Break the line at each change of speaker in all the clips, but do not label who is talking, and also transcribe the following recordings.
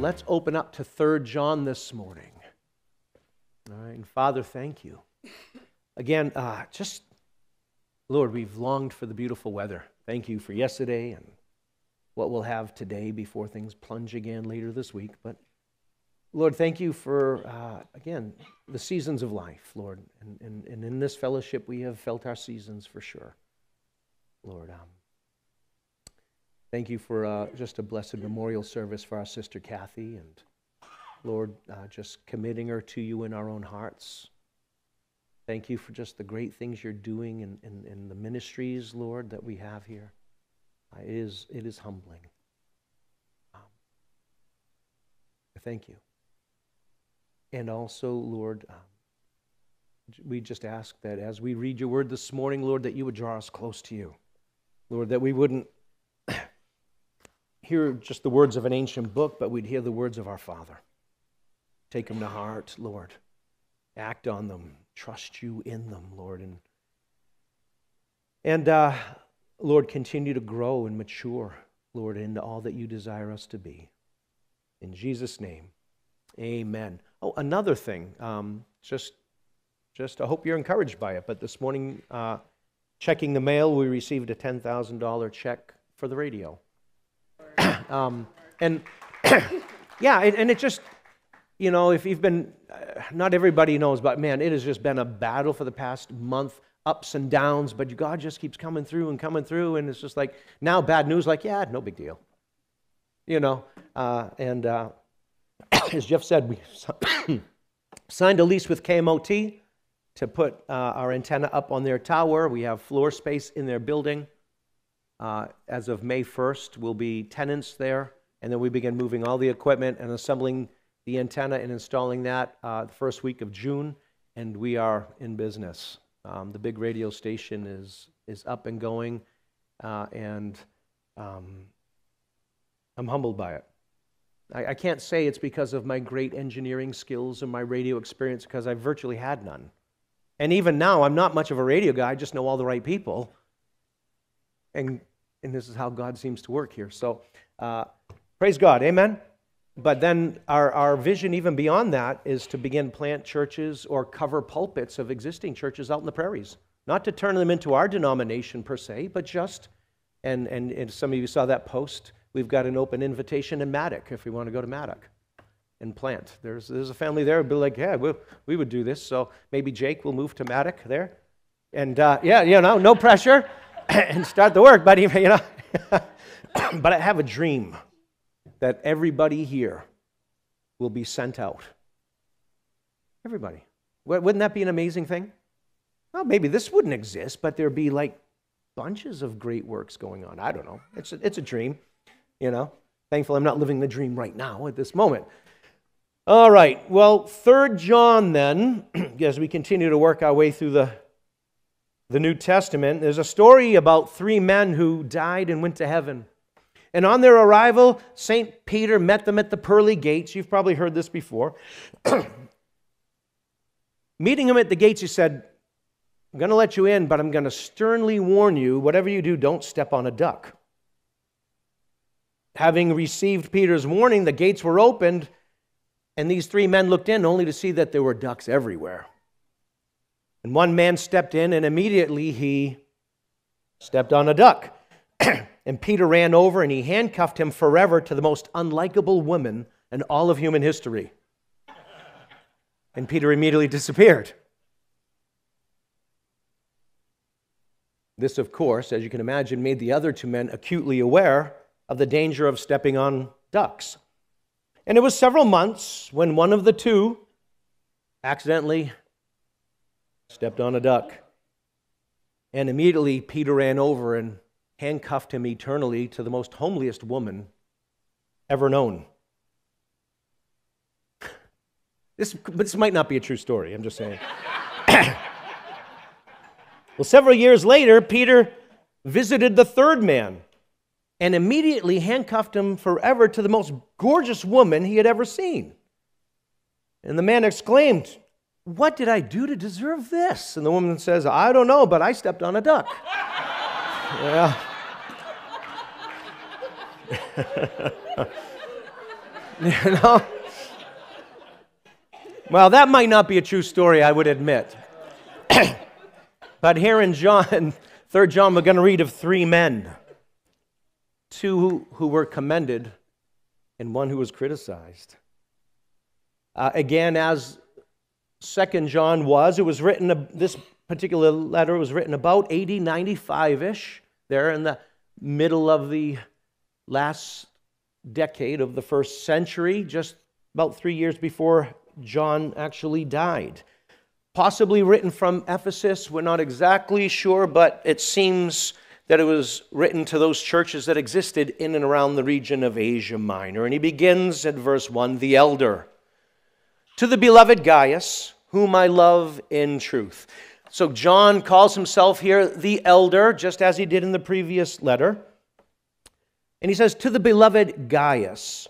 let's open up to 3 John this morning. All right, and Father, thank you. Again, uh, just, Lord, we've longed for the beautiful weather. Thank you for yesterday and what we'll have today before things plunge again later this week. But Lord, thank you for, uh, again, the seasons of life, Lord. And, and, and, in this fellowship, we have felt our seasons for sure. Lord, um, thank you for uh, just a blessed memorial service for our sister Kathy. And Lord, uh, just committing her to you in our own hearts. Thank you for just the great things you're doing in, in, in the ministries, Lord, that we have here. Uh, it, is, it is humbling. Um, thank you. And also, Lord, um, we just ask that as we read your word this morning, Lord, that you would draw us close to you. Lord, that we wouldn't hear just the words of an ancient book, but we'd hear the words of our Father. Take them to heart, Lord. Act on them. Trust you in them, Lord. And, and uh, Lord, continue to grow and mature, Lord, into all that you desire us to be. In Jesus' name, amen. Oh, another thing, um, just, just I hope you're encouraged by it, but this morning, uh, checking the mail, we received a $10,000 check for the radio. Um, and yeah, and, and it just, you know, if you've been, uh, not everybody knows, but man, it has just been a battle for the past month, ups and downs, but God just keeps coming through and coming through, and it's just like, now bad news, like, yeah, no big deal. You know, uh, and uh, as Jeff said, we signed a lease with KMOT to put uh, our antenna up on their tower. We have floor space in their building. Uh, as of May 1st, we'll be tenants there, and then we begin moving all the equipment and assembling the antenna and installing that uh, the first week of June, and we are in business. Um, the big radio station is, is up and going, uh, and um, I'm humbled by it. I, I can't say it's because of my great engineering skills and my radio experience, because I virtually had none. And even now, I'm not much of a radio guy, I just know all the right people. And, and this is how God seems to work here. So, uh, praise God. Amen. But then our, our vision, even beyond that, is to begin plant churches or cover pulpits of existing churches out in the prairies. Not to turn them into our denomination per se, but just, and, and, and some of you saw that post, we've got an open invitation in Maddock if we want to go to Maddock and plant. There's, there's a family there who'd be like, yeah, we, we would do this. So maybe Jake will move to Maddock there. And uh, yeah, you know, no pressure and start the work, buddy, you know. but I have a dream that everybody here will be sent out. Everybody. Wouldn't that be an amazing thing? Well, maybe this wouldn't exist, but there'd be like bunches of great works going on. I don't know. It's a, it's a dream, you know. Thankfully, I'm not living the dream right now at this moment. All right. Well, Third John, then, as we continue to work our way through the, the New Testament, there's a story about three men who died and went to heaven. And on their arrival, St. Peter met them at the pearly gates. You've probably heard this before. Meeting him at the gates, he said, I'm going to let you in, but I'm going to sternly warn you whatever you do, don't step on a duck. Having received Peter's warning, the gates were opened, and these three men looked in only to see that there were ducks everywhere. And one man stepped in, and immediately he stepped on a duck. And Peter ran over and he handcuffed him forever to the most unlikable woman in all of human history. And Peter immediately disappeared. This, of course, as you can imagine, made the other two men acutely aware of the danger of stepping on ducks. And it was several months when one of the two accidentally stepped on a duck. And immediately Peter ran over and handcuffed him eternally to the most homeliest woman ever known. This, this might not be a true story, I'm just saying. well, several years later, Peter visited the third man and immediately handcuffed him forever to the most gorgeous woman he had ever seen. And the man exclaimed, What did I do to deserve this? And the woman says, I don't know, but I stepped on a duck. yeah. You know? Well, that might not be a true story, I would admit. but here in John, 3 John, we're going to read of three men two who were commended and one who was criticized. Uh, again, as Second John was, it was written, this particular letter was written about 80, 95 ish, there in the middle of the last decade of the first century, just about three years before John actually died. Possibly written from Ephesus, we're not exactly sure, but it seems that it was written to those churches that existed in and around the region of Asia Minor. And he begins at verse 1 the elder. To the beloved Gaius, whom I love in truth. So John calls himself here the elder, just as he did in the previous letter. And he says, To the beloved Gaius.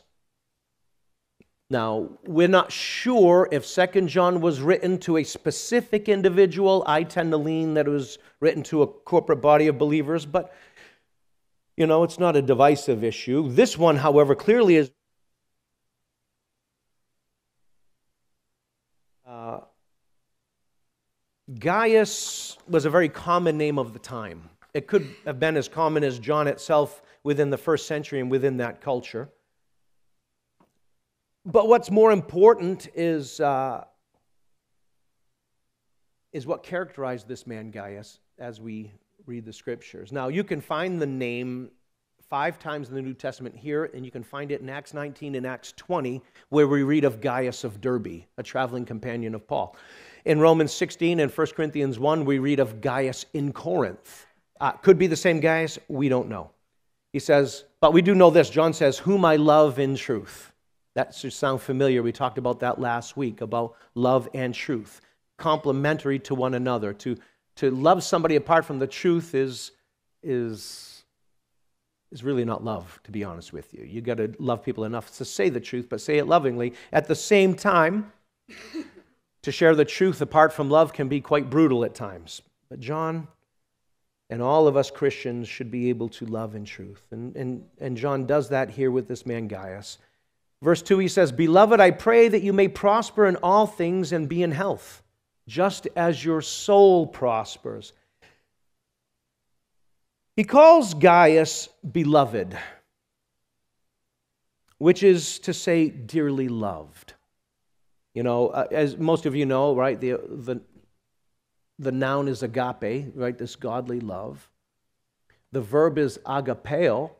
Now, we're not sure if Second John was written to a specific individual. I tend to lean that it was written to a corporate body of believers, but you know, it's not a divisive issue. This one, however, clearly is uh, Gaius was a very common name of the time. It could have been as common as John itself within the first century and within that culture. But what's more important is, uh, is what characterized this man, Gaius, as we read the scriptures. Now, you can find the name five times in the New Testament here, and you can find it in Acts 19 and Acts 20, where we read of Gaius of Derbe, a traveling companion of Paul. In Romans 16 and 1 Corinthians 1, we read of Gaius in Corinth. Uh, could be the same Gaius, we don't know. He says, but we do know this. John says, Whom I love in truth. That should sound familiar. We talked about that last week about love and truth, complementary to one another. To, to love somebody apart from the truth is, is, is really not love, to be honest with you. You've got to love people enough to say the truth, but say it lovingly. At the same time, to share the truth apart from love can be quite brutal at times. But John and all of us Christians should be able to love in truth. And, and, and John does that here with this man Gaius. Verse 2, he says, Beloved, I pray that you may prosper in all things and be in health, just as your soul prospers. He calls Gaius beloved, which is to say, dearly loved. You know, uh, as most of you know, right, the, the, the noun is agape, right, this godly love. The verb is agapeo,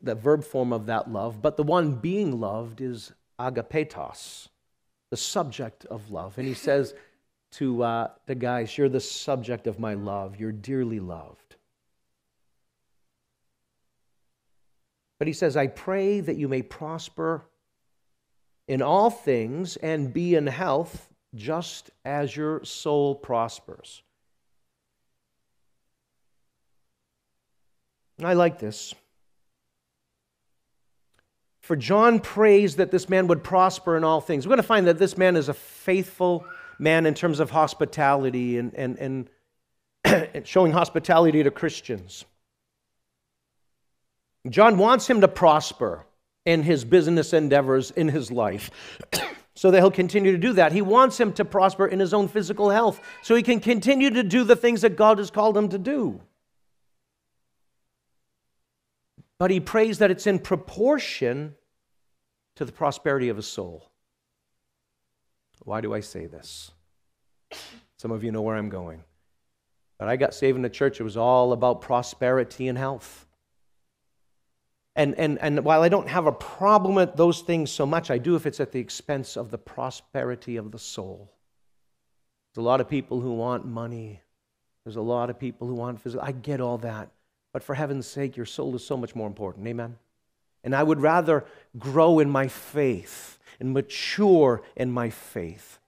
the verb form of that love, but the one being loved is agapetos, the subject of love. And he says to uh, the guys, You're the subject of my love, you're dearly loved. But he says, I pray that you may prosper in all things and be in health just as your soul prospers. I like this. For John prays that this man would prosper in all things. We're going to find that this man is a faithful man in terms of hospitality and, and, and showing hospitality to Christians. John wants him to prosper in his business endeavors in his life so that he'll continue to do that. He wants him to prosper in his own physical health so he can continue to do the things that God has called him to do. But he prays that it's in proportion to the prosperity of his soul. Why do I say this? Some of you know where I'm going. But I got saved in the church, it was all about prosperity and health. And, and, and while I don't have a problem with those things so much, I do if it's at the expense of the prosperity of the soul. There's a lot of people who want money. There's a lot of people who want physical. I get all that. But for heaven's sake, your soul is so much more important. Amen? And I would rather grow in my faith and mature in my faith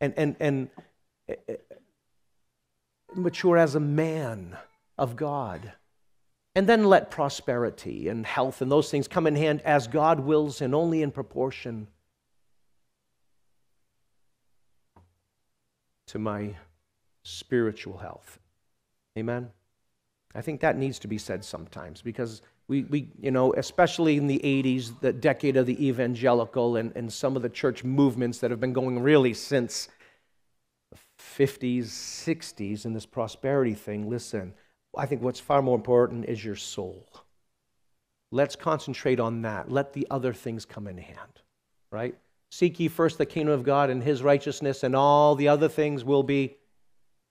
and, and, and eh, eh, mature as a man of God. And then let prosperity and health and those things come in hand as God wills and only in proportion to my spiritual health. Amen? I think that needs to be said sometimes because We, we, you know, especially in the 80s, the decade of the evangelical and, and some of the church movements that have been going really since the 50s, 60s, and this prosperity thing. Listen, I think what's far more important is your soul. Let's concentrate on that. Let the other things come in hand, right? Seek ye first the kingdom of God and his righteousness, and all the other things will be.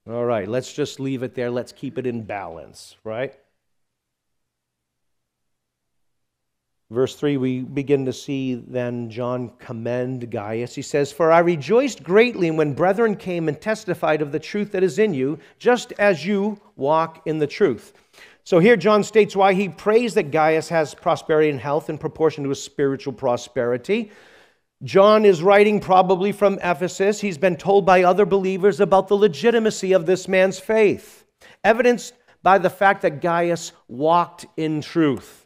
All right, let's just leave it there. Let's keep it in balance, right? Verse 3, we begin to see then John commend Gaius. He says, For I rejoiced greatly when brethren came and testified of the truth that is in you, just as you walk in the truth. So here John states why he prays that Gaius has prosperity and health in proportion to his spiritual prosperity. John is writing probably from Ephesus. He's been told by other believers about the legitimacy of this man's faith, evidenced by the fact that Gaius walked in truth.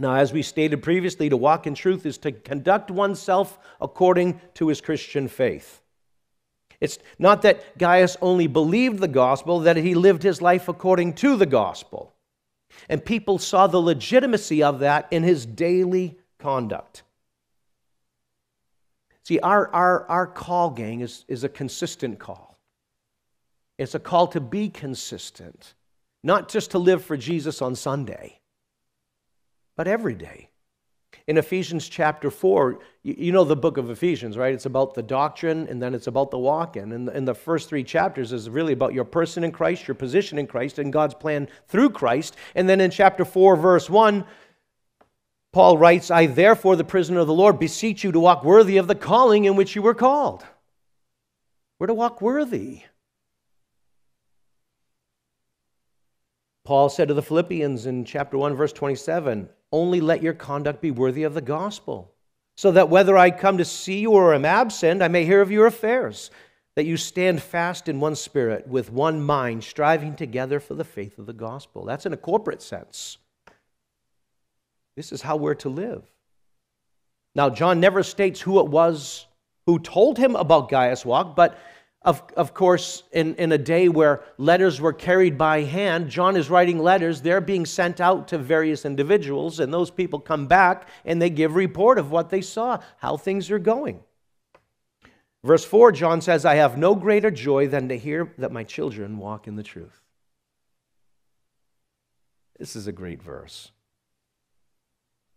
Now, as we stated previously, to walk in truth is to conduct oneself according to his Christian faith. It's not that Gaius only believed the gospel, that he lived his life according to the gospel. And people saw the legitimacy of that in his daily conduct. See, our, our, our call, gang, is, is a consistent call. It's a call to be consistent, not just to live for Jesus on Sunday but every day. In Ephesians chapter 4, you know the book of Ephesians, right? It's about the doctrine and then it's about the walk in. And in the first three chapters is really about your person in Christ, your position in Christ, and God's plan through Christ. And then in chapter 4, verse 1, Paul writes, I therefore, the prisoner of the Lord, beseech you to walk worthy of the calling in which you were called. We're to walk worthy. Paul said to the Philippians in chapter 1, verse 27, only let your conduct be worthy of the gospel, so that whether I come to see you or am absent, I may hear of your affairs, that you stand fast in one spirit, with one mind, striving together for the faith of the gospel. That's in a corporate sense. This is how we're to live. Now, John never states who it was who told him about Gaius' walk, but of, of course, in, in a day where letters were carried by hand, John is writing letters. They're being sent out to various individuals, and those people come back and they give report of what they saw, how things are going. Verse 4, John says, I have no greater joy than to hear that my children walk in the truth. This is a great verse.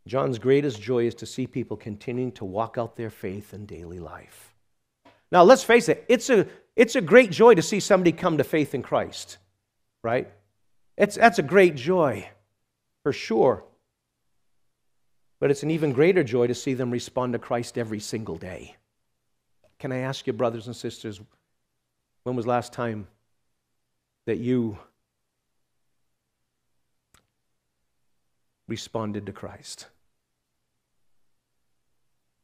John's greatest joy is to see people continuing to walk out their faith in daily life. Now, let's face it, it's a, it's a great joy to see somebody come to faith in Christ, right? It's, that's a great joy, for sure. But it's an even greater joy to see them respond to Christ every single day. Can I ask you, brothers and sisters, when was last time that you responded to Christ?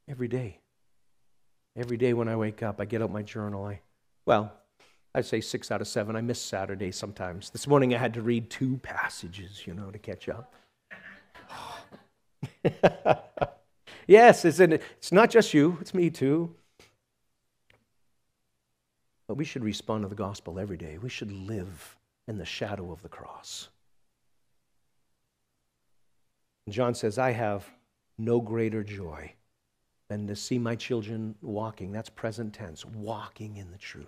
Every day. Every day when I wake up, I get out my journal. I, well, I'd say six out of seven. I miss Saturday sometimes. This morning I had to read two passages, you know, to catch up. yes, it's, it's not just you, it's me too. But we should respond to the gospel every day. We should live in the shadow of the cross. And John says, I have no greater joy than to see my children walking. That's present tense, walking in the truth.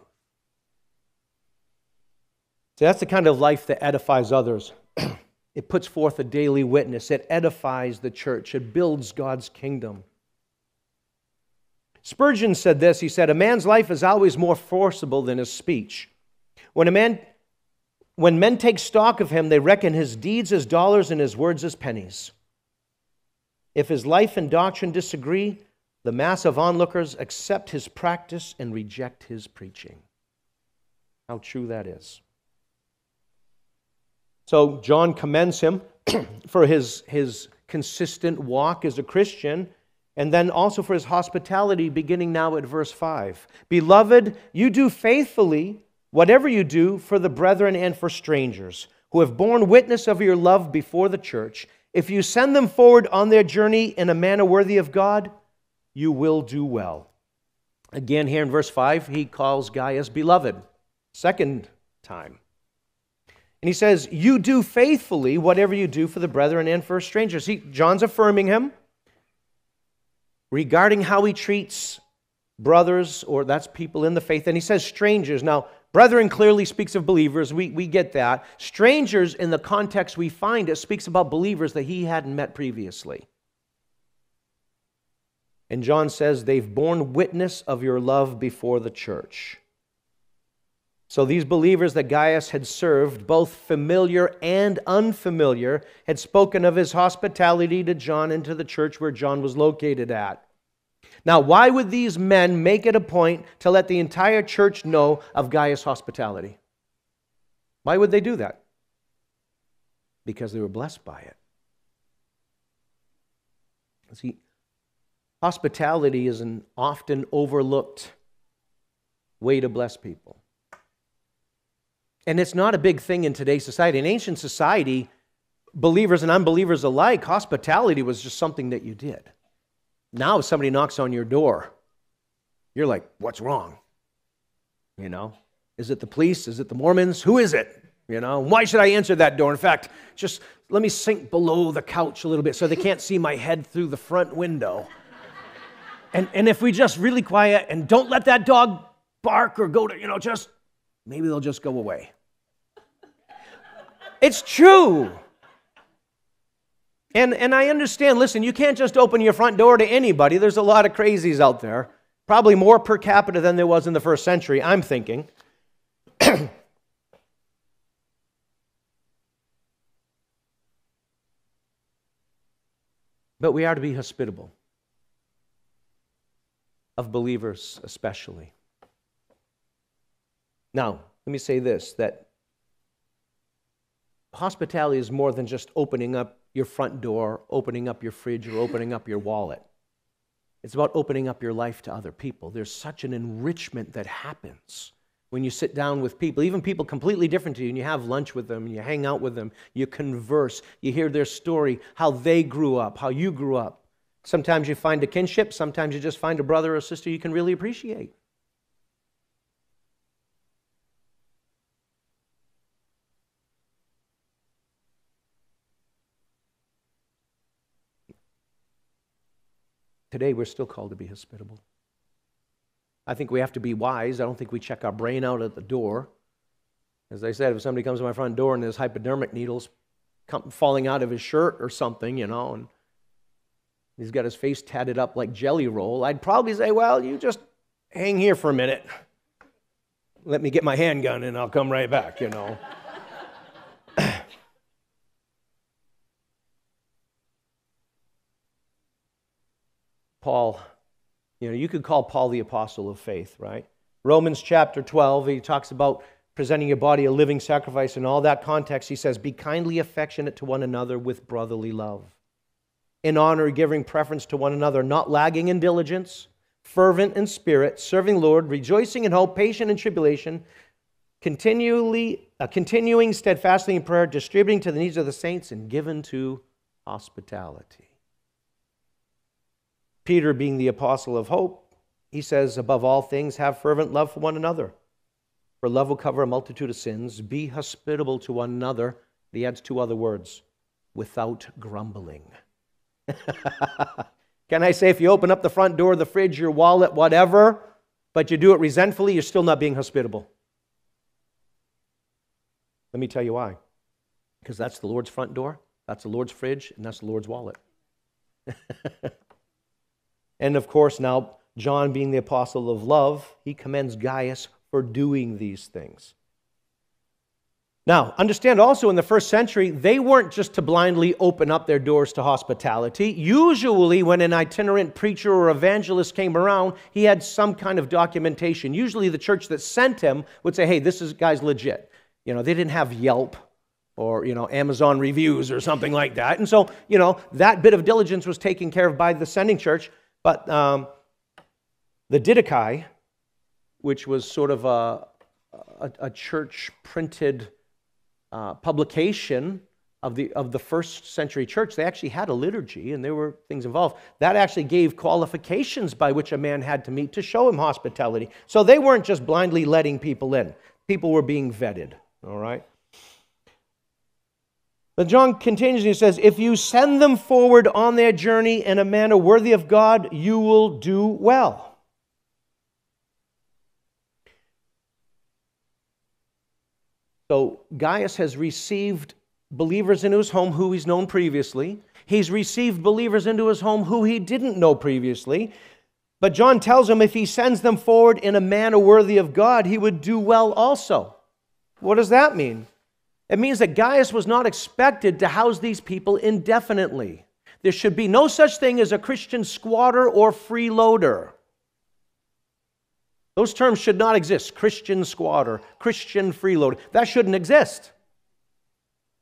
So that's the kind of life that edifies others. it puts forth a daily witness, it edifies the church, it builds God's kingdom. Spurgeon said this he said, A man's life is always more forcible than his speech. When a man when men take stock of him, they reckon his deeds as dollars and his words as pennies. If his life and doctrine disagree, the mass of onlookers accept his practice and reject his preaching. How true that is. So, John commends him for his, his consistent walk as a Christian, and then also for his hospitality, beginning now at verse 5. Beloved, you do faithfully whatever you do for the brethren and for strangers who have borne witness of your love before the church. If you send them forward on their journey in a manner worthy of God, you will do well. Again, here in verse 5, he calls Gaius beloved. Second time. And he says, You do faithfully whatever you do for the brethren and for strangers. He, John's affirming him regarding how he treats brothers, or that's people in the faith. And he says strangers. Now, brethren clearly speaks of believers. We, we get that. Strangers, in the context we find it, speaks about believers that he hadn't met previously. And John says, They've borne witness of your love before the church. So these believers that Gaius had served, both familiar and unfamiliar, had spoken of his hospitality to John and to the church where John was located at. Now, why would these men make it a point to let the entire church know of Gaius' hospitality? Why would they do that? Because they were blessed by it. See, hospitality is an often overlooked way to bless people. And it's not a big thing in today's society. In ancient society, believers and unbelievers alike, hospitality was just something that you did. Now, if somebody knocks on your door, you're like, what's wrong? You know, is it the police? Is it the Mormons? Who is it? You know, why should I answer that door? In fact, just let me sink below the couch a little bit so they can't see my head through the front window. And, and if we just really quiet and don't let that dog bark or go to, you know, just maybe they'll just go away. It's true. And, and I understand, listen, you can't just open your front door to anybody. There's a lot of crazies out there, probably more per capita than there was in the first century, I'm thinking. but we are to be hospitable, of believers especially. Now, let me say this that hospitality is more than just opening up your front door, opening up your fridge, or opening up your wallet. It's about opening up your life to other people. There's such an enrichment that happens when you sit down with people, even people completely different to you, and you have lunch with them, and you hang out with them, you converse, you hear their story, how they grew up, how you grew up. Sometimes you find a kinship, sometimes you just find a brother or sister you can really appreciate. Today, we're still called to be hospitable. I think we have to be wise. I don't think we check our brain out at the door. As I said, if somebody comes to my front door and there's hypodermic needles falling out of his shirt or something, you know, and he's got his face tatted up like jelly roll, I'd probably say, well, you just hang here for a minute. Let me get my handgun and I'll come right back, you know. Paul, you know, you could call Paul the apostle of faith, right? Romans chapter 12, he talks about presenting your body a living sacrifice. In all that context, he says, Be kindly affectionate to one another with brotherly love. In honor, giving preference to one another, not lagging in diligence, fervent in spirit, serving Lord, rejoicing in hope, patient in tribulation, continually, uh, continuing steadfastly in prayer, distributing to the needs of the saints, and given to hospitality. Peter, being the apostle of hope, he says, above all things, have fervent love for one another. For love will cover a multitude of sins. Be hospitable to one another. He adds two other words without grumbling. Can I say, if you open up the front door, the fridge, your wallet, whatever, but you do it resentfully, you're still not being hospitable? Let me tell you why. Because that's the Lord's front door, that's the Lord's fridge, and that's the Lord's wallet. And of course, now, John being the apostle of love, he commends Gaius for doing these things. Now, understand also in the first century, they weren't just to blindly open up their doors to hospitality. Usually, when an itinerant preacher or evangelist came around, he had some kind of documentation. Usually, the church that sent him would say, hey, this is, guy's legit. You know, they didn't have Yelp or, you know, Amazon reviews or something like that. And so, you know, that bit of diligence was taken care of by the sending church. But um, the Didache, which was sort of a, a, a church printed uh, publication of the, of the first century church, they actually had a liturgy and there were things involved. That actually gave qualifications by which a man had to meet to show him hospitality. So they weren't just blindly letting people in, people were being vetted, all right? But John continues, he says, If you send them forward on their journey in a manner worthy of God, you will do well. So Gaius has received believers into his home who he's known previously. He's received believers into his home who he didn't know previously. But John tells him if he sends them forward in a manner worthy of God, he would do well also. What does that mean? It means that Gaius was not expected to house these people indefinitely. There should be no such thing as a Christian squatter or freeloader. Those terms should not exist Christian squatter, Christian freeloader. That shouldn't exist.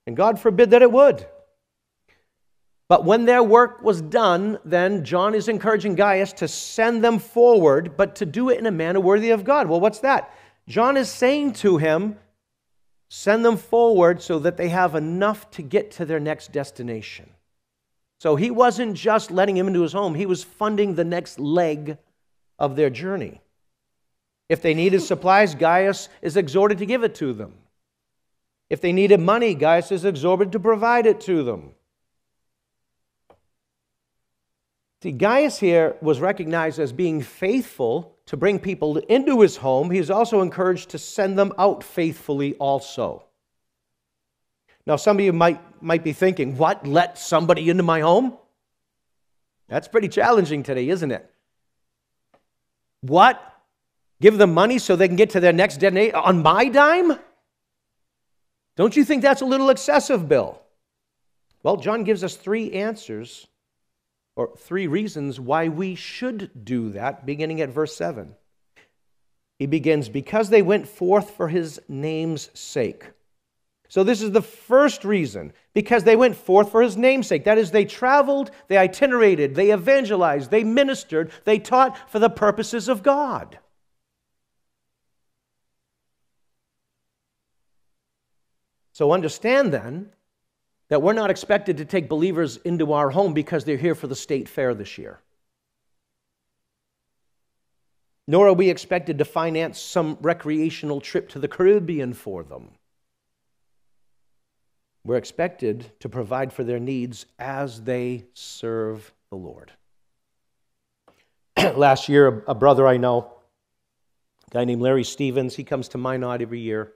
And God forbid that it would. But when their work was done, then John is encouraging Gaius to send them forward, but to do it in a manner worthy of God. Well, what's that? John is saying to him, send them forward so that they have enough to get to their next destination. So he wasn't just letting him into his home, he was funding the next leg of their journey. If they needed supplies, Gaius is exhorted to give it to them. If they needed money, Gaius is exhorted to provide it to them. See, Gaius here was recognized as being faithful to bring people into his home. He's also encouraged to send them out faithfully also. Now, some of you might, might be thinking, what? Let somebody into my home? That's pretty challenging today, isn't it? What? Give them money so they can get to their next destination on my dime? Don't you think that's a little excessive, Bill? Well, John gives us three answers or three reasons why we should do that, beginning at verse 7. He begins, Because they went forth for his name's sake. So, this is the first reason, because they went forth for his namesake. That is, they traveled, they itinerated, they evangelized, they ministered, they taught for the purposes of God. So understand then that we're not expected to take believers into our home because they're here for the state fair this year. Nor are we expected to finance some recreational trip to the Caribbean for them. We're expected to provide for their needs as they serve the Lord. Last year, a brother I know, a guy named Larry Stevens, he comes to my Minot every year.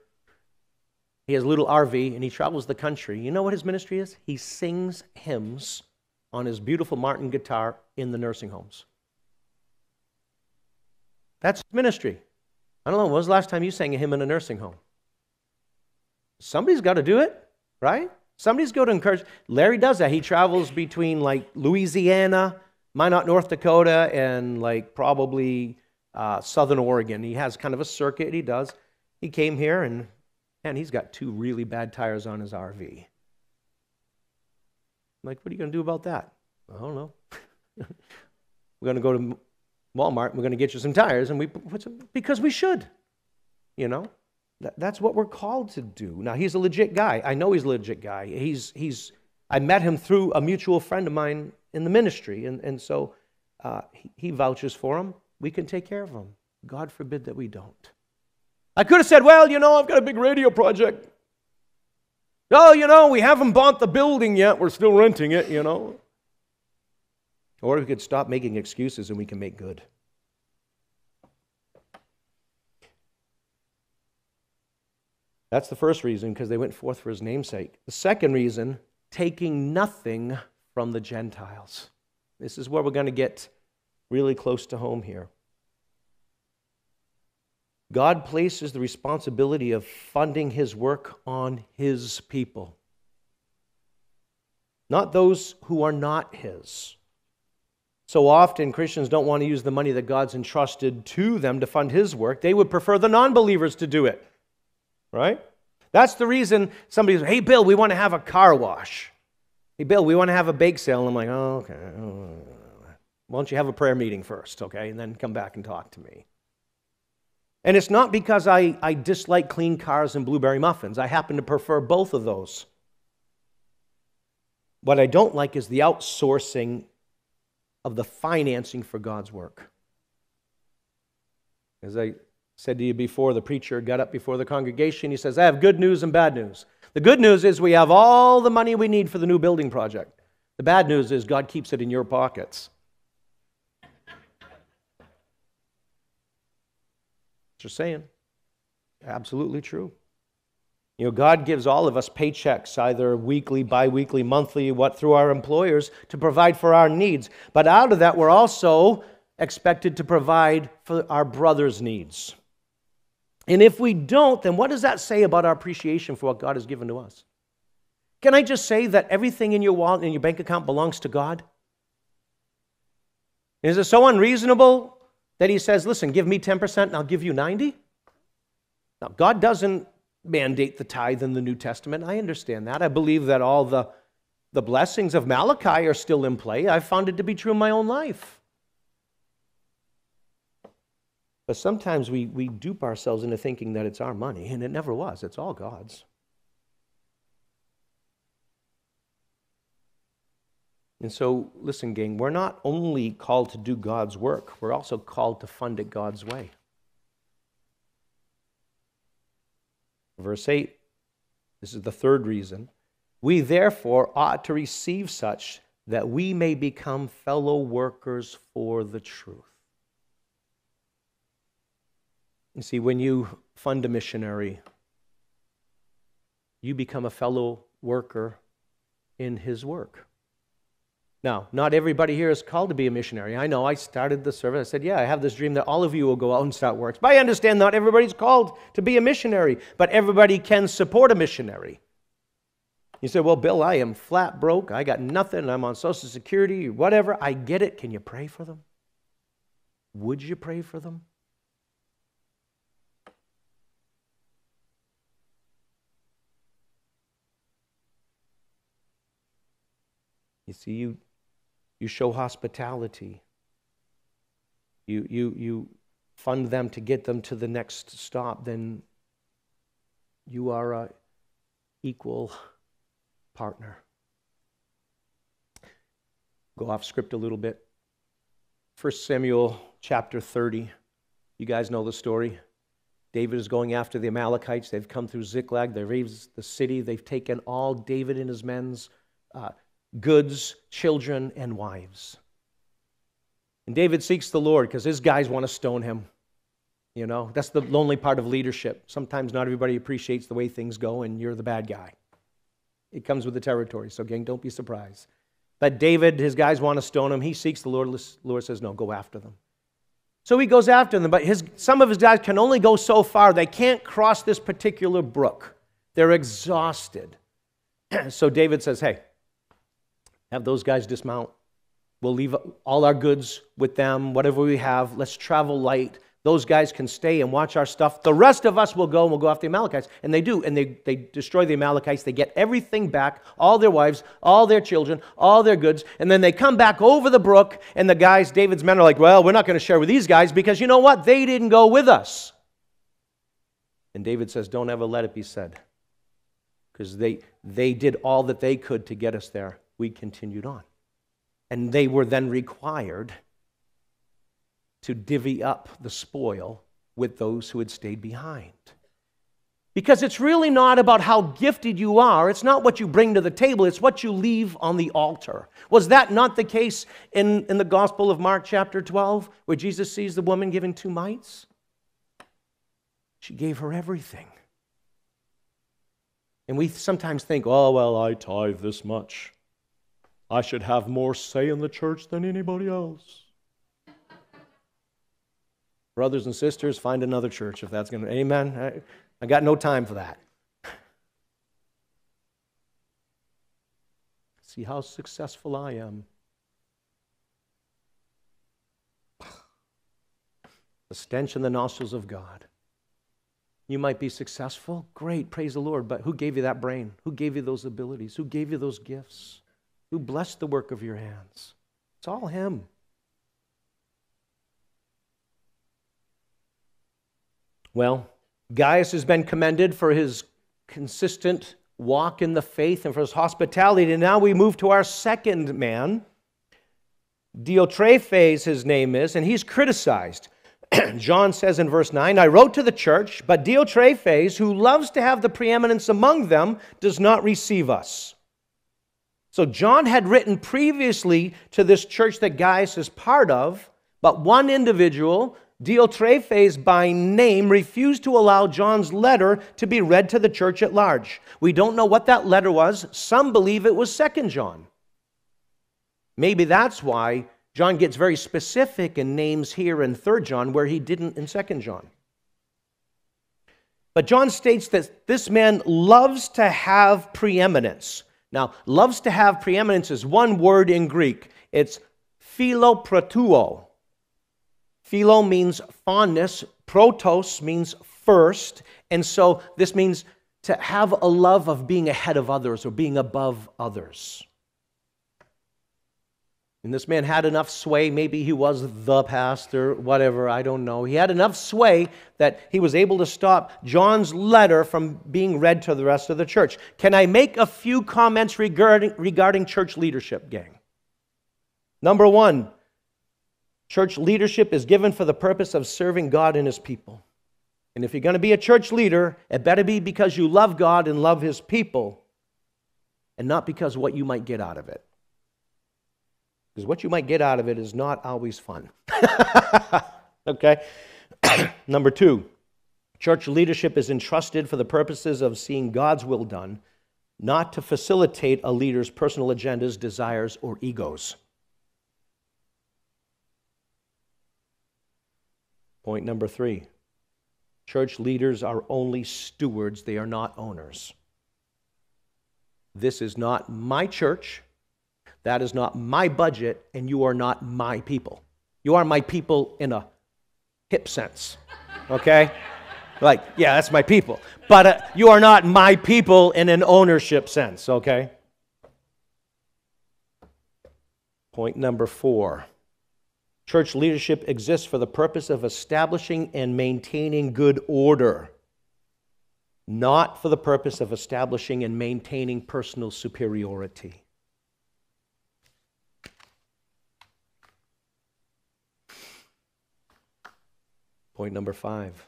He has a little RV and he travels the country. You know what his ministry is? He sings hymns on his beautiful Martin guitar in the nursing homes. That's ministry. I don't know, when was the last time you sang a hymn in a nursing home? Somebody's got to do it, right? Somebody's got to encourage. Larry does that. He travels between like Louisiana, Minot, North Dakota, and like probably uh, Southern Oregon. He has kind of a circuit he does. He came here and and he's got two really bad tires on his RV. I'm like, what are you going to do about that? I don't know. we're going to go to Walmart. We're going to get you some tires, and we because we should. You know, that, that's what we're called to do. Now he's a legit guy. I know he's a legit guy. He's he's. I met him through a mutual friend of mine in the ministry, and and so uh, he, he vouches for him. We can take care of him. God forbid that we don't. I could have said, well, you know, I've got a big radio project. Oh, you know, we haven't bought the building yet. We're still renting it, you know. Or we could stop making excuses and we can make good. That's the first reason, because they went forth for his namesake. The second reason, taking nothing from the Gentiles. This is where we're going to get really close to home here. God places the responsibility of funding his work on his people, not those who are not his. So often, Christians don't want to use the money that God's entrusted to them to fund his work. They would prefer the non believers to do it, right? That's the reason somebody says, Hey, Bill, we want to have a car wash. Hey, Bill, we want to have a bake sale. And I'm like, Oh, okay. Why don't you have a prayer meeting first, okay? And then come back and talk to me. And it's not because I, I dislike clean cars and blueberry muffins. I happen to prefer both of those. What I don't like is the outsourcing of the financing for God's work. As I said to you before, the preacher got up before the congregation. He says, I have good news and bad news. The good news is we have all the money we need for the new building project. The bad news is God keeps it in your pockets. Just saying. Absolutely true. You know, God gives all of us paychecks, either weekly, bi weekly, monthly, what through our employers to provide for our needs. But out of that, we're also expected to provide for our brother's needs. And if we don't, then what does that say about our appreciation for what God has given to us? Can I just say that everything in your wallet and your bank account belongs to God? Is it so unreasonable that He says, listen, give me 10% and I'll give you 90? Now, God doesn't mandate the tithe in the New Testament. I understand that. I believe that all the, the blessings of Malachi are still in play. I've found it to be true in my own life. But sometimes we, we dupe ourselves into thinking that it's our money, and it never was. It's all God's. And so, listen, gang, we're not only called to do God's work, we're also called to fund it God's way. Verse 8, this is the third reason. We therefore ought to receive such that we may become fellow workers for the truth. You see, when you fund a missionary, you become a fellow worker in his work. Now, not everybody here is called to be a missionary. I know I started the service. I said, Yeah, I have this dream that all of you will go out and start works. But I understand not everybody's called to be a missionary, but everybody can support a missionary. You say, Well, Bill, I am flat broke. I got nothing. I'm on Social Security, whatever. I get it. Can you pray for them? Would you pray for them? You see, you you show hospitality. You, you, you fund them to get them to the next stop, then you are a equal partner. Go off script a little bit. 1 Samuel chapter 30. You guys know the story. David is going after the Amalekites. They've come through Ziklag. They've razed the city. They've taken all David and his men's uh, goods, children, and wives. And David seeks the Lord because his guys want to stone him. You know, that's the lonely part of leadership. Sometimes not everybody appreciates the way things go, and you're the bad guy. It comes with the territory, so, gang, don't be surprised. But David, his guys want to stone him. He seeks the Lord. The Lord says, No, go after them. So he goes after them, but his, some of his guys can only go so far. They can't cross this particular brook, they're exhausted. so David says, Hey, have those guys dismount. We'll leave all our goods with them, whatever we have. Let's travel light. Those guys can stay and watch our stuff. The rest of us will go and we'll go after the Amalekites. And they do. And they, they destroy the Amalekites. They get everything back all their wives, all their children, all their goods. And then they come back over the brook. And the guys, David's men, are like, well, we're not going to share with these guys because you know what? They didn't go with us. And David says, don't ever let it be said. Because they, they did all that they could to get us there we continued on. And they were then required to divvy up the spoil with those who had stayed behind. Because it's really not about how gifted you are. It's not what you bring to the table. It's what you leave on the altar. Was that not the case in, in the Gospel of Mark, chapter 12, where Jesus sees the woman giving two mites? She gave her everything. And we sometimes think, oh, well, I tithe this much. I should have more say in the church than anybody else. Brothers and sisters, find another church if that's going to. Amen. I, I got no time for that. See how successful I am. The stench in the nostrils of God. You might be successful. Great. Praise the Lord. But who gave you that brain? Who gave you those abilities? Who gave you those gifts? Who blessed the work of your hands. It's all Him. Well, Gaius has been commended for his consistent walk in the faith and for his hospitality. And now we move to our second man. Diotrephes, his name is, and he's criticized. John says in verse 9, I wrote to the church, but Diotrephes, who loves to have the preeminence among them, does not receive us. So John had written previously to this church that Gaius is part of, but one individual, Diotrephes by name, refused to allow John's letter to be read to the church at large. We don't know what that letter was. Some believe it was Second John. Maybe that's why John gets very specific in names here in 3 John where he didn't in 2 John. But John states that this man loves to have preeminence. Now, loves to have preeminence is one word in Greek. It's philoproteuo. Philo means fondness, protos means first, and so this means to have a love of being ahead of others or being above others. And this man had enough sway. Maybe he was the pastor, whatever, I don't know. He had enough sway that he was able to stop John's letter from being read to the rest of the church. Can I make a few comments regarding, regarding church leadership, gang? Number one, church leadership is given for the purpose of serving God and his people. And if you're going to be a church leader, it better be because you love God and love his people, and not because what you might get out of it. Because what you might get out of it is not always fun. okay? Number two, church leadership is entrusted for the purposes of seeing God's will done, not to facilitate a leader's personal agendas, desires, or egos. Point number three church leaders are only stewards, they are not owners. This is not my church. That is not my budget, and you are not my people. You are my people in a hip sense, okay? like, yeah, that's my people. But uh, you are not my people in an ownership sense, okay? Point number four church leadership exists for the purpose of establishing and maintaining good order, not for the purpose of establishing and maintaining personal superiority. Point number five.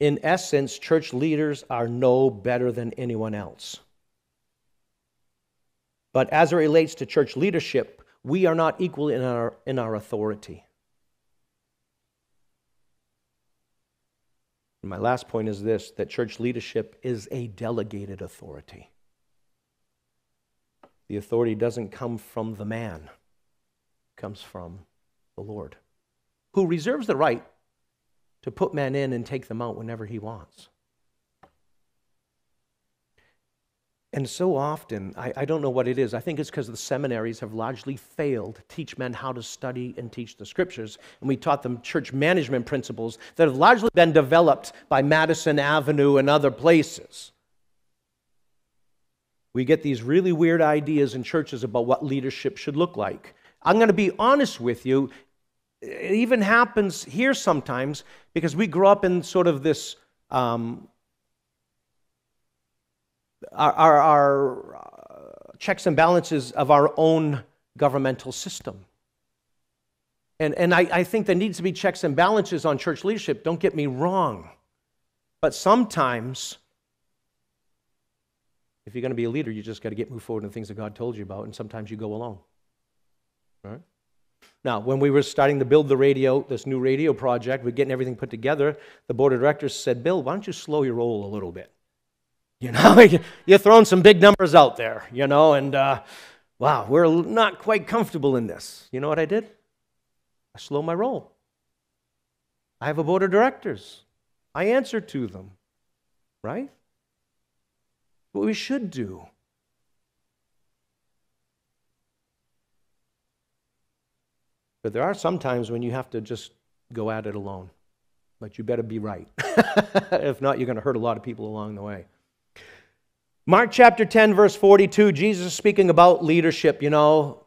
In essence, church leaders are no better than anyone else. But as it relates to church leadership, we are not equal in our, in our authority. And my last point is this that church leadership is a delegated authority. The authority doesn't come from the man, it comes from the Lord, who reserves the right to put men in and take them out whenever he wants. And so often, I, I, don't know what it is. I think it's because the seminaries have largely failed to teach men how to study and teach the scriptures. And we taught them church management principles that have largely been developed by Madison Avenue and other places. We get these really weird ideas in churches about what leadership should look like. I'm going to be honest with you it even happens here sometimes because we grow up in sort of this um, our, our, our uh, checks and balances of our own governmental system. And, and I, I think there needs to be checks and balances on church leadership. Don't get me wrong. But sometimes, if you're going to be a leader, you just got to get moved forward in the things that God told you about, and sometimes you go alone. Right? Now, when we were starting to build the radio, this new radio project, we're getting everything put together, the board of directors said, Bill, why don't you slow your roll a little bit? You know, you're throwing some big numbers out there, you know, and uh, wow, we're not quite comfortable in this. You know what I did? I slow my roll. I have a board of directors. I answer to them, right? What we should do. But there are some times when you have to just go at it alone. But you better be right. if not, you're going to hurt a lot of people along the way. Mark chapter 10, verse 42, Jesus is speaking about leadership. You know,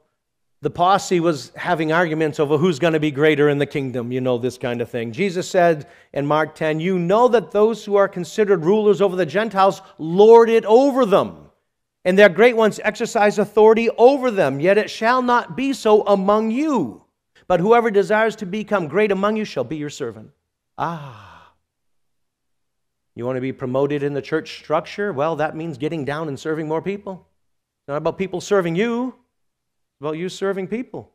the posse was having arguments over who's going to be greater in the kingdom, you know, this kind of thing. Jesus said in Mark 10, You know that those who are considered rulers over the Gentiles lord it over them, and their great ones exercise authority over them, yet it shall not be so among you. But whoever desires to become great among you shall be your servant. Ah. You want to be promoted in the church structure? Well, that means getting down and serving more people. It's not about people serving you, it's about you serving people.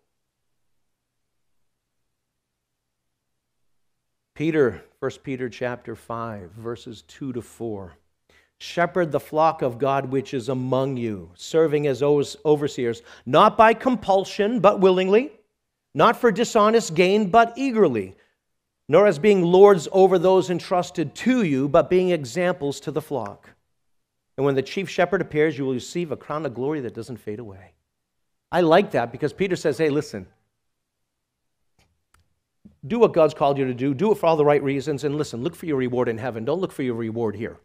Peter, 1 Peter chapter 5, verses 2 to 4. Shepherd the flock of God which is among you, serving as overseers, not by compulsion, but willingly, not for dishonest gain, but eagerly, nor as being lords over those entrusted to you, but being examples to the flock. And when the chief shepherd appears, you will receive a crown of glory that doesn't fade away. I like that because Peter says, hey, listen, do what God's called you to do, do it for all the right reasons, and listen, look for your reward in heaven. Don't look for your reward here.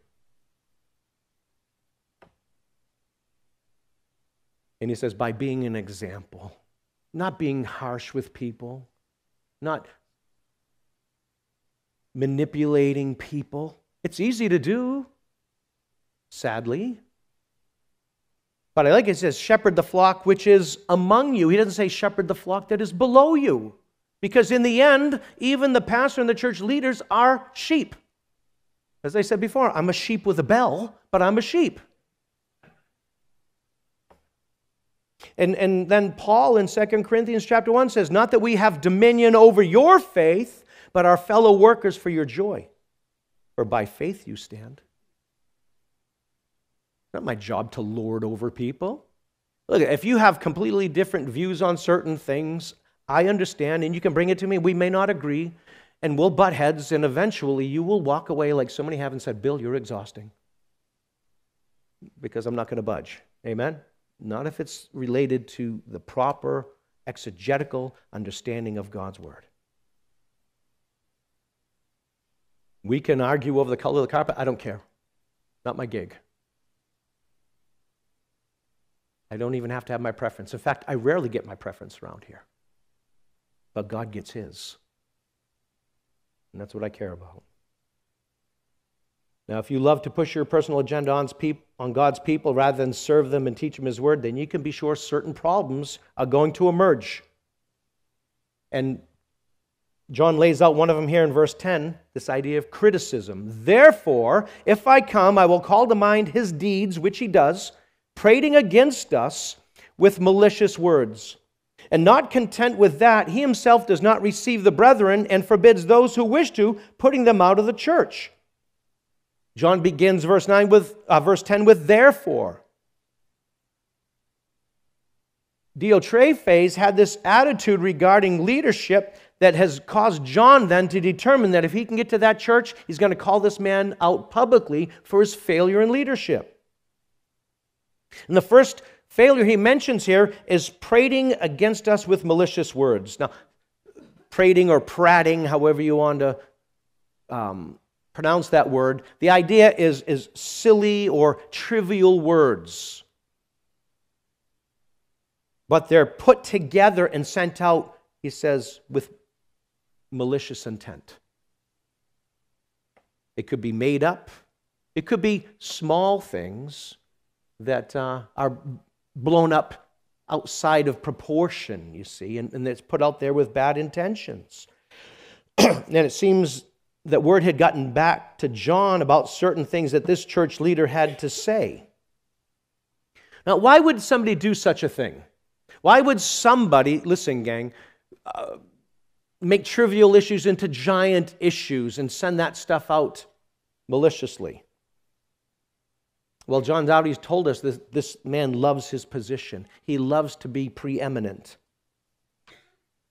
And he says, by being an example, not being harsh with people, not manipulating people. It's easy to do, sadly. But I like it, says, shepherd the flock which is among you. He doesn't say shepherd the flock that is below you. Because in the end, even the pastor and the church leaders are sheep. As I said before, I'm a sheep with a bell, but I'm a sheep. And, and then Paul in 2 Corinthians chapter 1 says, Not that we have dominion over your faith, but our fellow workers for your joy. For by faith you stand. It's not my job to lord over people. Look, if you have completely different views on certain things, I understand, and you can bring it to me. We may not agree, and we'll butt heads, and eventually you will walk away like so many have and said, Bill, you're exhausting. Because I'm not going to budge. Amen? Not if it's related to the proper exegetical understanding of God's Word. We can argue over the color of the carpet. I don't care. Not my gig. I don't even have to have my preference. In fact, I rarely get my preference around here. But God gets His. And that's what I care about. Now, if you love to push your personal agenda on, God's people rather than serve them and teach them His word, then you can be sure certain problems are going to emerge. And John lays out one of them here in verse 10 this idea of criticism. Therefore, if I come, I will call to mind his deeds, which he does, prating against us with malicious words. And not content with that, he himself does not receive the brethren and forbids those who wish to, putting them out of the church. John begins verse 9 with uh, verse 10 with therefore. Diotrephes had this attitude regarding leadership that has caused John then to determine that if he can get to that church, he's going to call this man out publicly for his failure in leadership. And the first failure he mentions here is prating against us with malicious words. Now, prating or prating, however you want to um, pronounce that word. The idea is, is silly or trivial words. But they're put together and sent out, he says, with malicious intent. It could be made up, it could be small things that uh, are blown up outside of proportion, you see, and, and it's put out there with bad intentions. and it seems that word had gotten back to John about certain things that this church leader had to say. Now, why would somebody do such a thing? Why would somebody, listen, gang, uh, make trivial issues into giant issues and send that stuff out maliciously? Well, John Dowdy's told us that this man loves his position. He loves to be preeminent.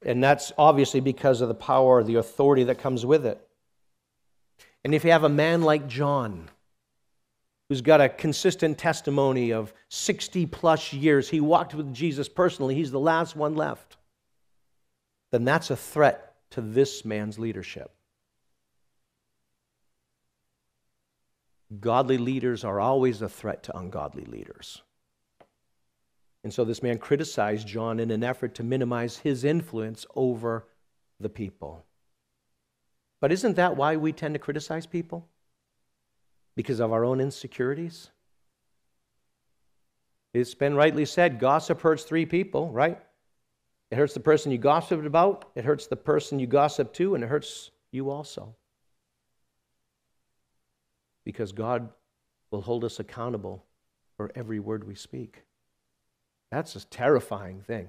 And that's obviously because of the power, the authority that comes with it. And if you have a man like John, who's got a consistent testimony of 60 plus years, he walked with Jesus personally, he's the last one left, then that's a threat to this man's leadership. Godly leaders are always a threat to ungodly leaders. And so this man criticized John in an effort to minimize his influence over the people. But isn't that why we tend to criticize people? Because of our own insecurities? It's been rightly said gossip hurts three people, right? It hurts the person you gossiped about, it hurts the person you gossip to, and it hurts you also. Because God will hold us accountable for every word we speak. That's a terrifying thing.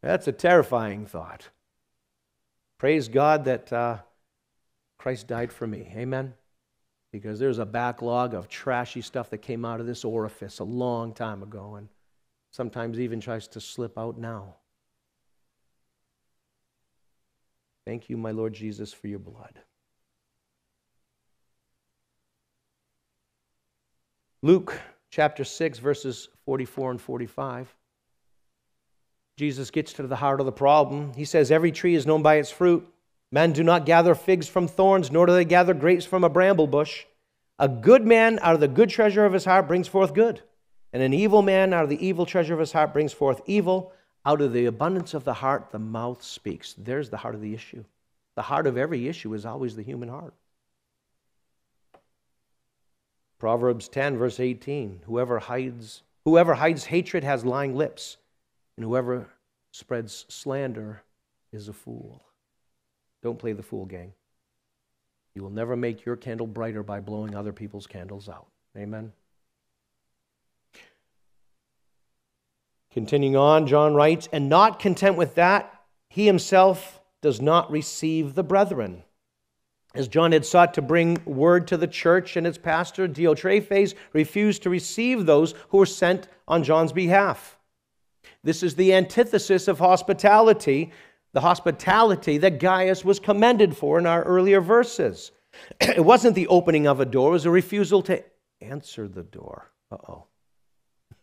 That's a terrifying thought. Praise God that uh, Christ died for me. Amen? Because there's a backlog of trashy stuff that came out of this orifice a long time ago and sometimes even tries to slip out now. Thank you, my Lord Jesus, for your blood. Luke chapter 6, verses 44 and 45. Jesus gets to the heart of the problem. He says, Every tree is known by its fruit. Men do not gather figs from thorns, nor do they gather grapes from a bramble bush. A good man out of the good treasure of his heart brings forth good, and an evil man out of the evil treasure of his heart brings forth evil. Out of the abundance of the heart, the mouth speaks. There's the heart of the issue. The heart of every issue is always the human heart. Proverbs 10, verse 18 Whoever hides, whoever hides hatred has lying lips, and whoever spreads slander is a fool. Don't play the fool gang. You will never make your candle brighter by blowing other people's candles out. Amen. Continuing on, John writes, and not content with that, he himself does not receive the brethren. As John had sought to bring word to the church and its pastor, Diotrephes refused to receive those who were sent on John's behalf. This is the antithesis of hospitality, the hospitality that Gaius was commended for in our earlier verses. It wasn't the opening of a door, it was a refusal to answer the door. Uh oh.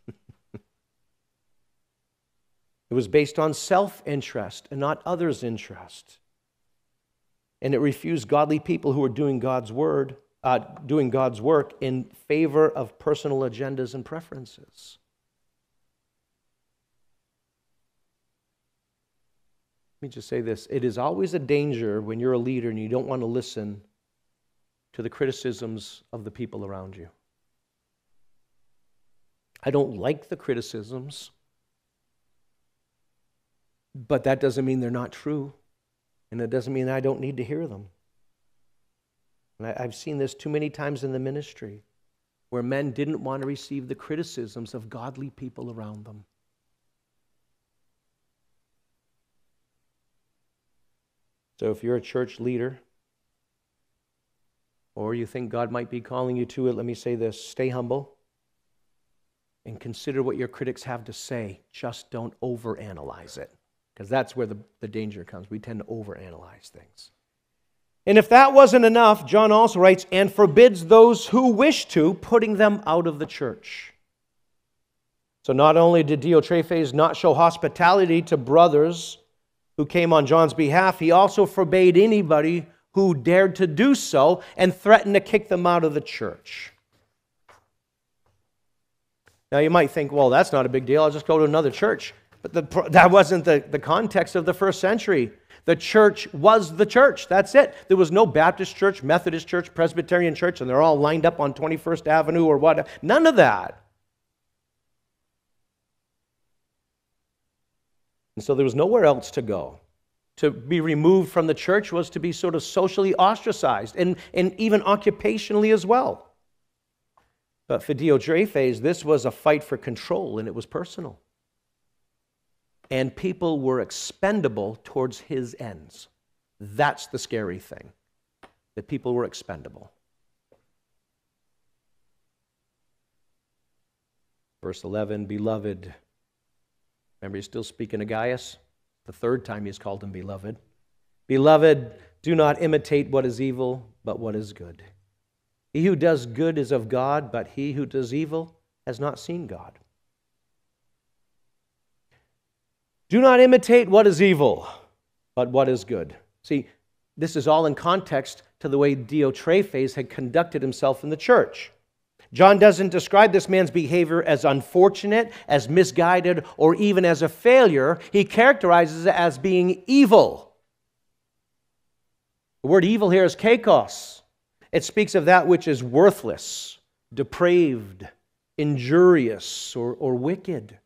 it was based on self interest and not others' interest. And it refused godly people who were doing God's word, uh, doing God's work in favor of personal agendas and preferences. Let me just say this it is always a danger when you're a leader and you don't want to listen to the criticisms of the people around you. I don't like the criticisms, but that doesn't mean they're not true, and it doesn't mean I don't need to hear them. And I, have seen this too many times in the ministry where men didn't want to receive the criticisms of godly people around them. So if you're a church leader, or you think God might be calling you to it, let me say this stay humble and consider what your critics have to say. Just don't overanalyze it, because that's where the, the danger comes. We tend to overanalyze things. And if that wasn't enough, John also writes, and forbids those who wish to, putting them out of the church. So not only did Diotrephes not show hospitality to brothers who came on John's behalf, he also forbade anybody who dared to do so and threatened to kick them out of the church. Now, you might think, well, that's not a big deal. I'll just go to another church. But the, that wasn't the, the context of the first century. The church was the church. That's it. There was no Baptist church, Methodist church, Presbyterian church, and they're all lined up on 21st Avenue or what. None of that. And so there was nowhere else to go. To be removed from the church was to be sort of socially ostracized and, and even occupationally as well. But for Diotrephes, this was a fight for control and it was personal. And people were expendable towards his ends. That's the scary thing, that people were expendable. Verse 11 Beloved, Remember, he's still speaking to Gaius. The third time he's called him beloved. Beloved, do not imitate what is evil, but what is good. He who does good is of God, but he who does evil has not seen God. Do not imitate what is evil, but what is good. See, this is all in context to the way Diotrephes had conducted himself in the church. John doesn't describe this man's behavior as unfortunate, as misguided, or even as a failure. He characterizes it as being evil. The word evil here is kakos. It speaks of that which is worthless, depraved, injurious, or, or wicked.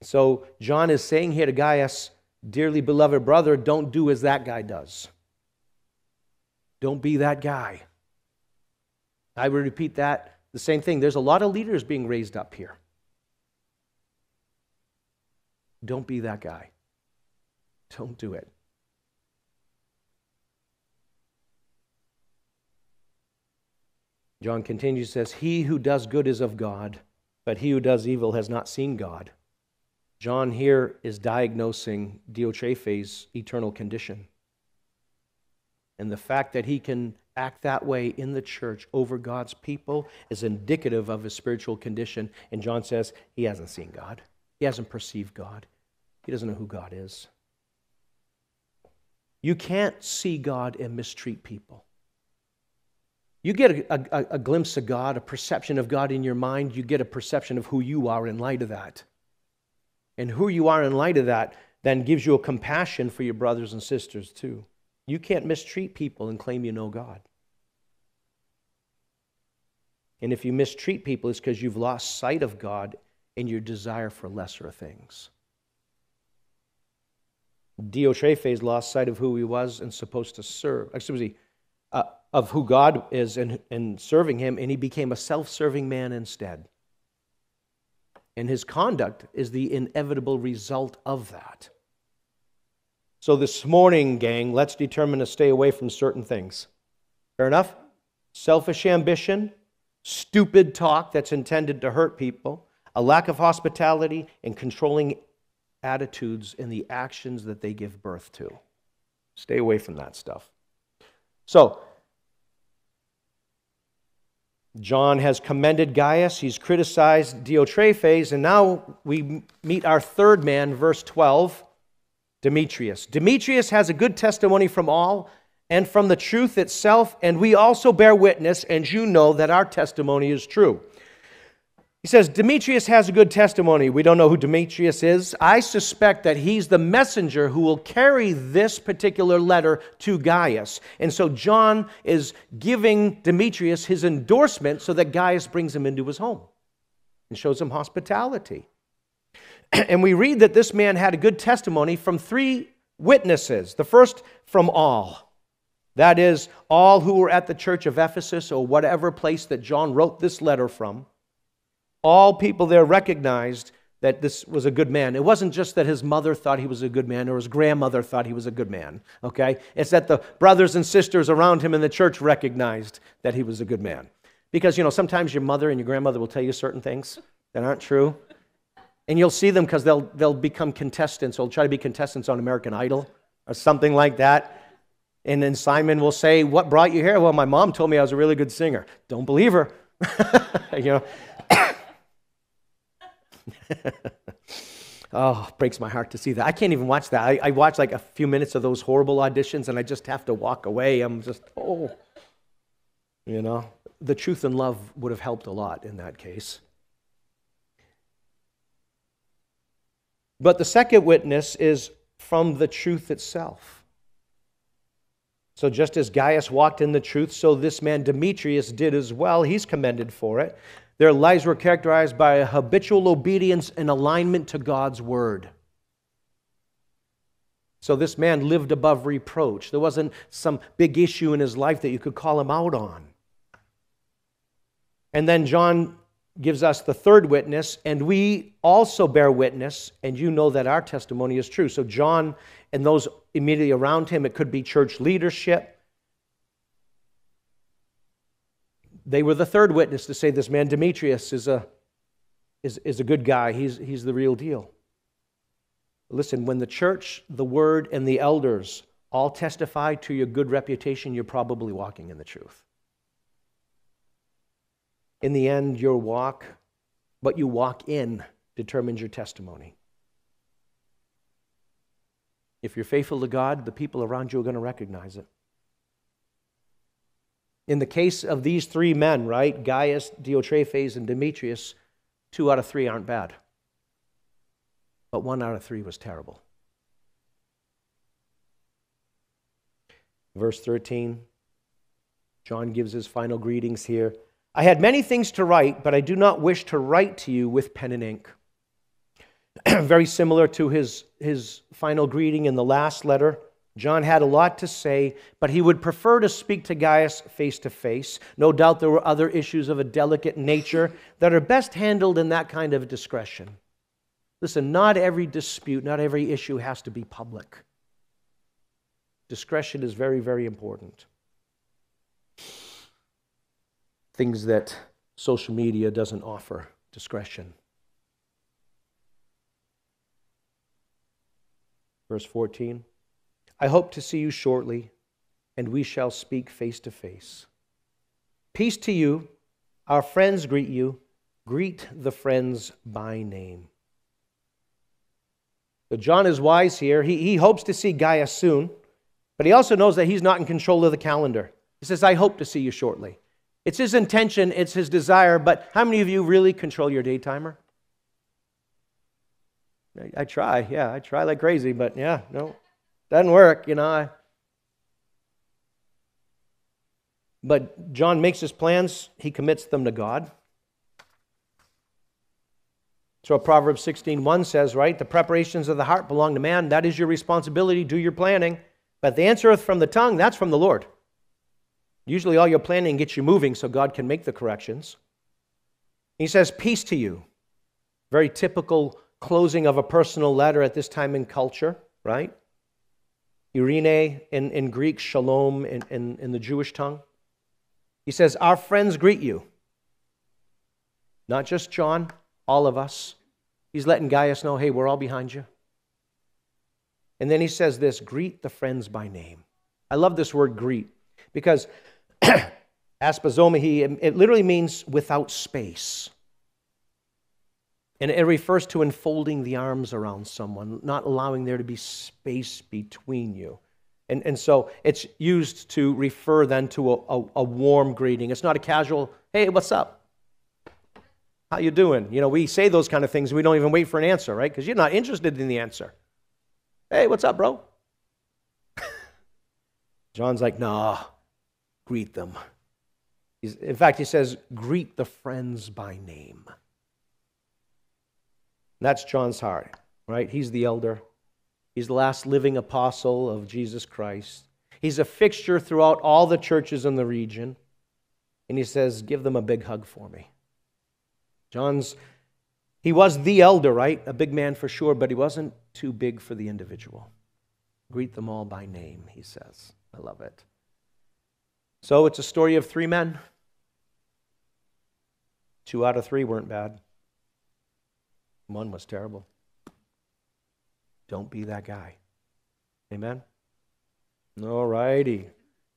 So John is saying here to Gaius, dearly beloved brother, don't do as that guy does. Don't be that guy. I would repeat that the same thing. There's a lot of leaders being raised up here. Don't be that guy. Don't do it. John continues, says, He who does good is of God, but he who does evil has not seen God. John here is diagnosing Diotrephes' eternal condition. And the fact that he can act that way in the church over God's people is indicative of his spiritual condition. And John says he hasn't seen God, he hasn't perceived God, he doesn't know who God is. You can't see God and mistreat people. You get a, a, a, glimpse of God, a perception of God in your mind, you get a perception of who you are in light of that. And who you are in light of that then gives you a compassion for your brothers and sisters too. You can't mistreat people and claim you know God. And if you mistreat people, it's because you've lost sight of God and your desire for lesser things. Diotrephes lost sight of who he was and supposed to serve. Excuse me, uh, of who God is and, and serving him, and he became a self serving man instead. And his conduct is the inevitable result of that. So, this morning, gang, let's determine to stay away from certain things. Fair enough? Selfish ambition, stupid talk that's intended to hurt people, a lack of hospitality, and controlling attitudes in the actions that they give birth to. Stay away from that stuff. So, John has commended Gaius, he's criticized Diotrephes, and now we meet our third man, verse 12. Demetrius. Demetrius has a good testimony from all and from the truth itself, and we also bear witness, and you know that our testimony is true. He says, Demetrius has a good testimony. We don't know who Demetrius is. I suspect that he's the messenger who will carry this particular letter to Gaius. And so John is giving Demetrius his endorsement so that Gaius brings him into his home and shows him hospitality. and we read that this man had a good testimony from three witnesses. The first from all. That is, all who were at the church of Ephesus or whatever place that John wrote this letter from. All people there recognized that this was a good man. It wasn't just that his mother thought he was a good man or his grandmother thought he was a good man, okay? It's that the brothers and sisters around him in the church recognized that he was a good man. Because, you know, sometimes your mother and your grandmother will tell you certain things that aren't true. And you'll see them because they'll, they'll become contestants or try to be contestants on American Idol or something like that. And then Simon will say, What brought you here? Well, my mom told me I was a really good singer. Don't believe her. you know. oh, breaks my heart to see that. I can't even watch that. I, I watch like a few minutes of those horrible auditions and I just have to walk away. I'm just, oh. You know, the truth and love would have helped a lot in that case. But the second witness is from the truth itself. So, just as Gaius walked in the truth, so this man Demetrius did as well. He's commended for it. Their lives were characterized by a habitual obedience and alignment to God's word. So, this man lived above reproach. There wasn't some big issue in his life that you could call him out on. And then John gives us the third witness, and we also bear witness, and you know that our testimony is true. So, John and those immediately around him, it could be church leadership. They were the third witness to say this man Demetrius is a, is, is a good guy, he's, he's the real deal. Listen, when the church, the word, and the elders all testify to your good reputation, you're probably walking in the truth. In the end, your walk, what you walk in, determines your testimony. If you're faithful to God, the people around you are going to recognize it. In the case of these three men, right, Gaius, Diotrephes, and Demetrius, two out of three aren't bad. But one out of three was terrible. Verse 13, John gives his final greetings here. I had many things to write, but I do not wish to write to you with pen and ink. very similar to his, his final greeting in the last letter. John had a lot to say, but he would prefer to speak to Gaius face to face. No doubt there were other issues of a delicate nature that are best handled in that kind of discretion. Listen, not every dispute, not every issue has to be public. Discretion is very, very important. Things that social media doesn't offer discretion. Verse 14 I hope to see you shortly, and we shall speak face to face. Peace to you. Our friends greet you. Greet the friends by name. So John is wise here. He, he hopes to see Gaius soon, but he also knows that he's not in control of the calendar. He says, I hope to see you shortly. It's his intention, it's his desire, but how many of you really control your day timer? I, I try, yeah, I try like crazy, but yeah, no, doesn't work, you know. I, but John makes his plans, he commits them to God. So Proverbs 16:1 says, right, the preparations of the heart belong to man. That is your responsibility. Do your planning. But the answereth from the tongue, that's from the Lord. Usually all your planning gets you moving so God can make the corrections. He says, Peace to you. Very typical closing of a personal letter at this time in culture, right? Eirene in, in Greek, shalom in, in, in the Jewish tongue. He says, Our friends greet you. Not just John, all of us. He's letting Gaius know, hey, we're all behind you. And then he says this greet the friends by name. I love this word greet because aspazomai, it literally means without space. And it refers to enfolding the arms around someone, not allowing there to be space between you. And, and so it's used to refer then to a, a, a warm greeting. It's not a casual, hey, what's up? How you doing? You know, we say those kind of things. We don't even wait for an answer, right? Because you're not interested in the answer. Hey, what's up, bro? John's like, nah, greet them. In fact, he says, greet the friends by name. That's John's heart, right? He's the elder. He's the last living apostle of Jesus Christ. He's a fixture throughout all the churches in the region. And he says, Give them a big hug for me. John's, he was the elder, right? A big man for sure, but he wasn't too big for the individual. Greet them all by name, he says. I love it. So it's a story of three men. Two out of three weren't bad, one was terrible. Don't be that guy. Amen? All righty.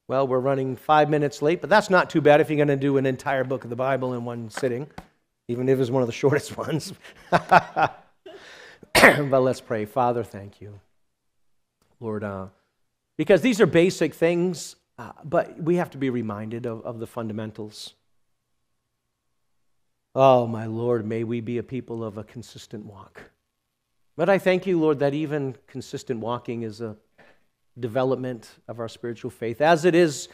Well, we're running five minutes late, but that's not too bad if you're going to do an entire book of the Bible in one sitting even if it's one of the shortest ones. but let's pray. Father, thank you. Lord, uh, because these are basic things, uh, but we have to be reminded of, of the fundamentals. Oh, my Lord, may we be a people of a consistent walk. But I thank you, Lord, that even consistent walking is a development of our spiritual faith. As it is,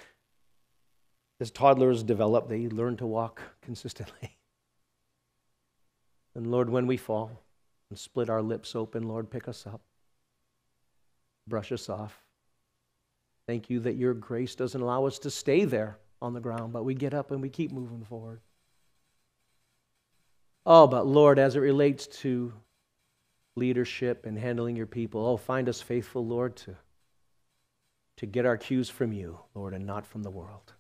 as toddlers develop, they learn to walk consistently. And Lord, when we fall and split our lips open, Lord, pick us up, brush us off. Thank you that your grace doesn't allow us to stay there on the ground, but we get up and we keep moving forward. Oh, but Lord, as it relates to leadership and handling your people, oh, find us faithful, Lord, to, to get our cues from you, Lord, and not from the world.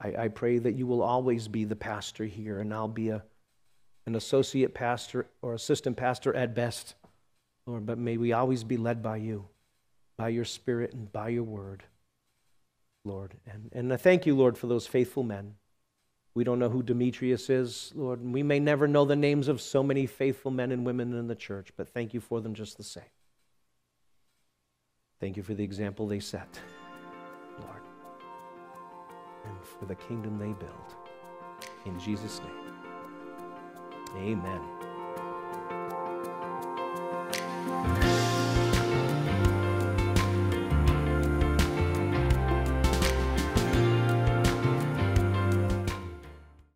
I, I pray that you will always be the pastor here, and I'll be a an associate pastor or assistant pastor at best, Lord, but may we always be led by you, by your Spirit, and by your word, Lord. And, and I thank you, Lord, for those faithful men. We don't know who Demetrius is, Lord, and we may never know the names of so many faithful men and women in the church, but thank you for them just the same. Thank you for the example they set, Lord, and for the kingdom they build. In Jesus' name. Amen.